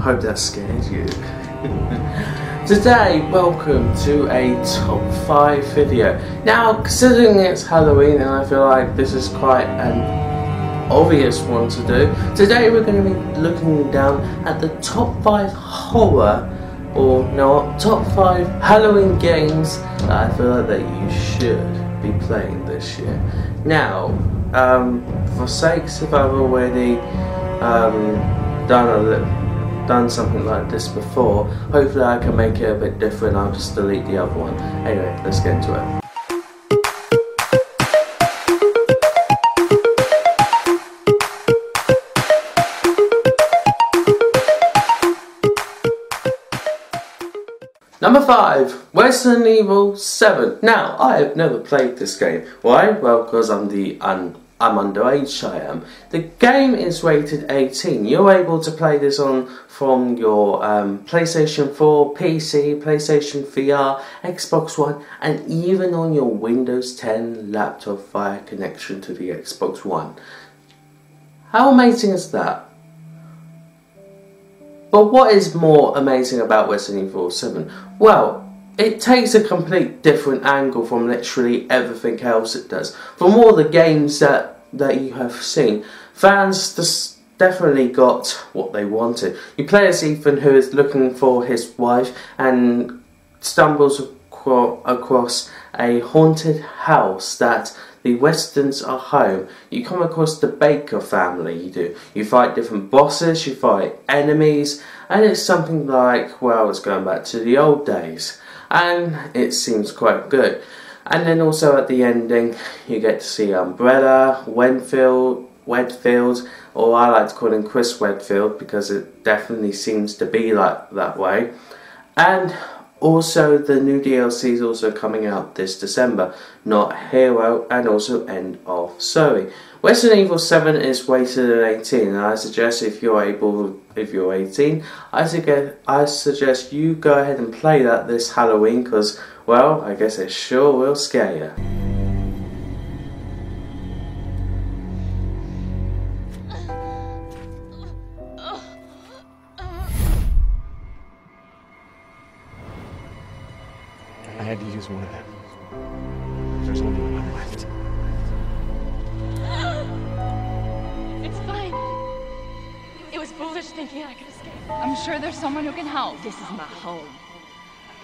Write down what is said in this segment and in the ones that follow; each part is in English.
Hope that scared you. Today, welcome to a top 5 video. Now, considering it's Halloween and I feel like this is quite an obvious one to do, today we're going to be looking down at the top 5 horror or no, top 5 Halloween games that I feel like that you should be playing this year. Now, um, for sakes if I've already um, done a little done something like this before. Hopefully I can make it a bit different. I'll just delete the other one. Anyway, let's get into it. Number 5, Resident Evil 7. Now, I have never played this game. Why? Well, because I'm the un I'm underage, I am. The game is rated 18. You're able to play this on from your um, PlayStation 4, PC, PlayStation VR, Xbox One, and even on your Windows 10 laptop via connection to the Xbox One. How amazing is that? But what is more amazing about Resident Evil 7? Well, it takes a complete different angle from literally everything else it does. From all the games that, that you have seen, fans definitely got what they wanted. You play as Ethan who is looking for his wife and stumbles across a haunted house that the Westons are home. You come across the Baker family, you do. You fight different bosses, you fight enemies, and it's something like, well, it's going back to the old days and it seems quite good. And then also at the ending, you get to see Umbrella, Wenfield, Wedfield, or I like to call him Chris Wedfield because it definitely seems to be like that way. And also, the new DLC is also coming out this December, not Hero, and also End of Story. Resident Evil 7 is rated at 18, and I suggest if you're able, if you're 18, I suggest, I suggest you go ahead and play that this Halloween, because, well, I guess it sure will scare you. I had to use one of them. There's only one It thinking I could escape. I'm sure there's someone who can help. This is my home.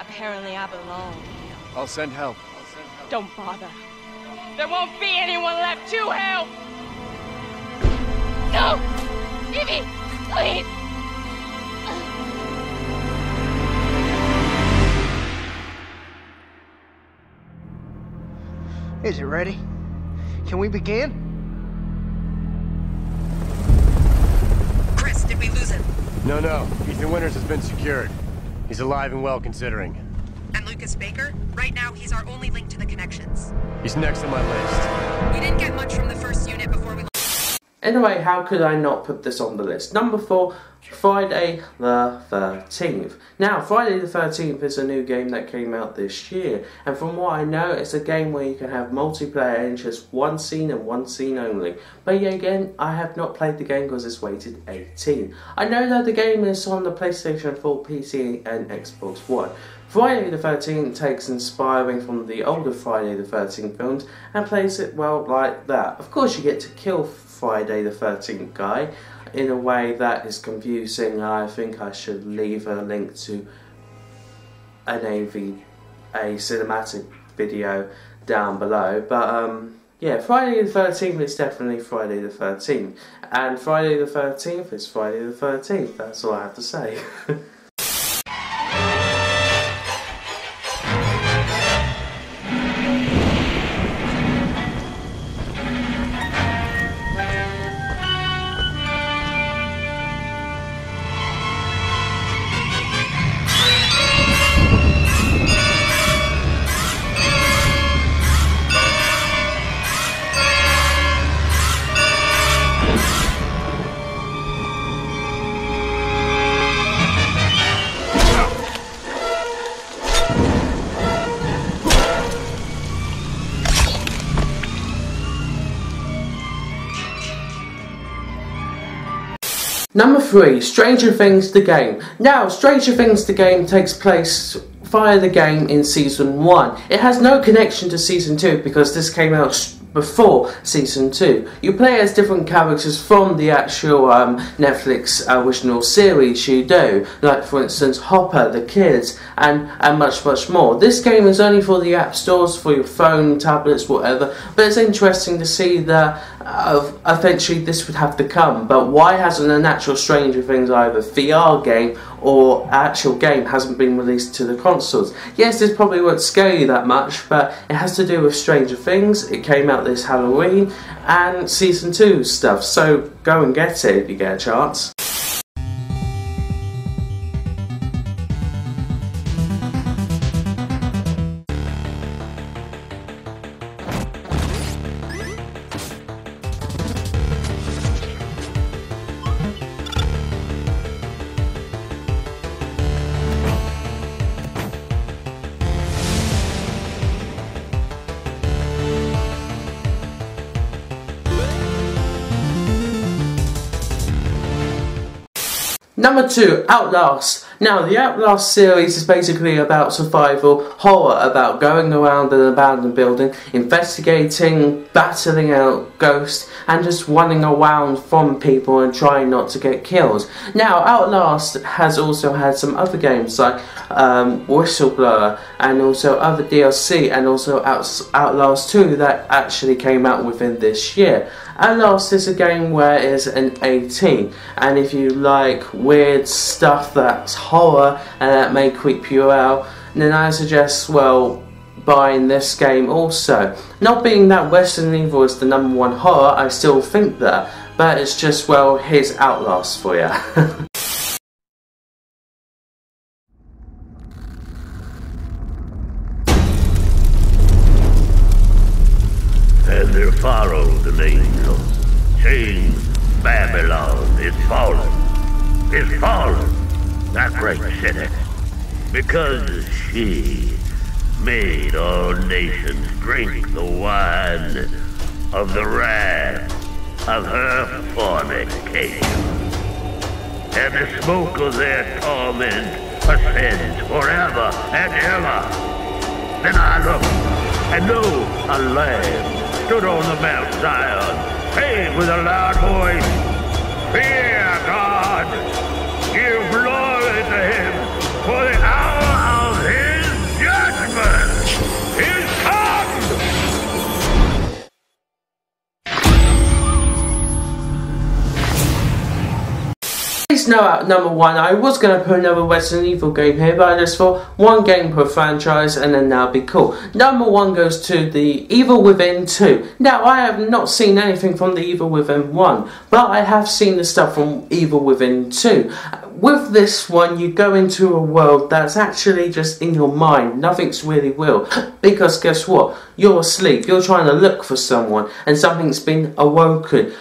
Apparently I belong. here. I'll send help. Don't bother. There won't be anyone left to help! No! Evie! Please! Is it ready? Can we begin? No, no. Ethan Winters has been secured. He's alive and well considering. And Lucas Baker? Right now, he's our only link to the connections. He's next on my list. We didn't get much from the first unit before we... Anyway, how could I not put this on the list? Number four, Friday the 13th. Now, Friday the 13th is a new game that came out this year, and from what I know, it's a game where you can have multiplayer in just one scene and one scene only. But yeah, again, I have not played the game because it's rated 18. I know that the game is on the PlayStation 4, PC, and Xbox One. Friday the 13th takes inspiring from the older Friday the 13th films and plays it well like that. Of course, you get to kill Friday the 13th guy in a way that is confusing. I think I should leave a link to an AV, a cinematic video down below. But um, yeah, Friday the 13th is definitely Friday the 13th. And Friday the 13th is Friday the 13th. That's all I have to say. Number three, Stranger Things the game. Now, Stranger Things the game takes place via the game in season one. It has no connection to season two because this came out before season two. You play as different characters from the actual um, Netflix original series you do, like for instance Hopper, the kids, and, and much much more. This game is only for the app stores, for your phone, tablets, whatever, but it's interesting to see that eventually this would have to come. But why hasn't an natural Stranger Things either VR game or actual game hasn't been released to the consoles? Yes, this probably won't scare you that much, but it has to do with Stranger Things. It came out this Halloween and season two stuff. So go and get it if you get a chance. Number two, Outlast. Now, the Outlast series is basically about survival horror, about going around an abandoned building, investigating, battling out ghosts, and just running around from people and trying not to get killed. Now, Outlast has also had some other games like um, Whistleblower and also other DLC and also Outlast 2 that actually came out within this year. Outlast is a game where it's an 18 and if you like weird stuff that's horror and that may creep you out then I suggest well buying this game also. Not being that Resident Evil is the number one horror, I still think that, but it's just well here's Outlast for you. and there followed an angel, saying, Babylon. Is fallen, is fallen, that great city, because she made all nations drink the wine of the wrath of her fornication. And the smoke of their torment ascends forever and ever. Then I looked, and lo, a lamb stood on the Mount Zion, saying with a loud voice, Know at uh, number one, I was going to put another Resident Evil game here, but I just thought one game per franchise and then that'd be cool. Number one goes to the Evil Within 2. Now, I have not seen anything from the Evil Within 1, but I have seen the stuff from Evil Within 2. With this one, you go into a world that's actually just in your mind, nothing's really real. Because guess what? You're asleep, you're trying to look for someone, and something's been awoken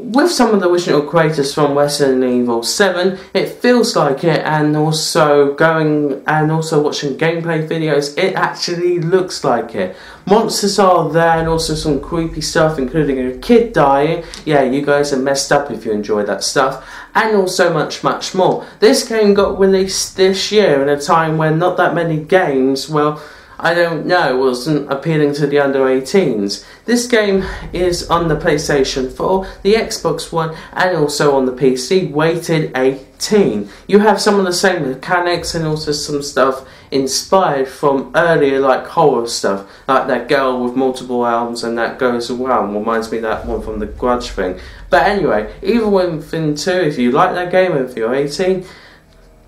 with some of the original creators from Resident Evil 7, it feels like it, and also going and also watching gameplay videos, it actually looks like it. Monsters are there, and also some creepy stuff, including a kid dying. Yeah, you guys are messed up if you enjoy that stuff, and also much, much more. This game got released this year in a time when not that many games, well, I don't know, wasn't appealing to the under 18s. This game is on the PlayStation 4, the Xbox One, and also on the PC, weighted 18. You have some of the same mechanics and also some stuff inspired from earlier like horror stuff, like that girl with multiple arms and that goes around. Reminds me that one from the Grudge thing. But anyway, Evil Within 2, if you like that game and if you're 18,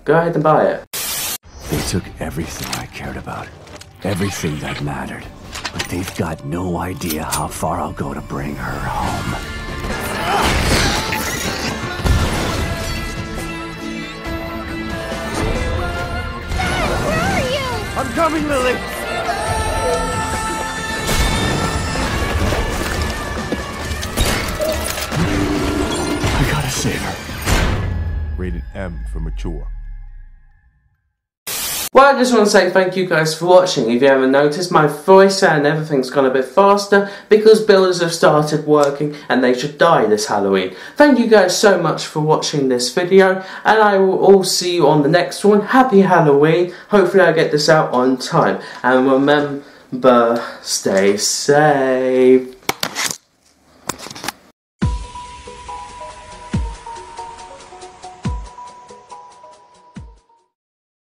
go ahead and buy it. They took everything I cared about. Everything that mattered. But they've got no idea how far I'll go to bring her home. I'm coming, Lily! I gotta save her. Rated M for mature. Well, I just want to say thank you guys for watching. If you haven't noticed, my voice and everything's gone a bit faster because builders have started working and they should die this Halloween. Thank you guys so much for watching this video and I will all see you on the next one. Happy Halloween. Hopefully I get this out on time. And remember, stay safe.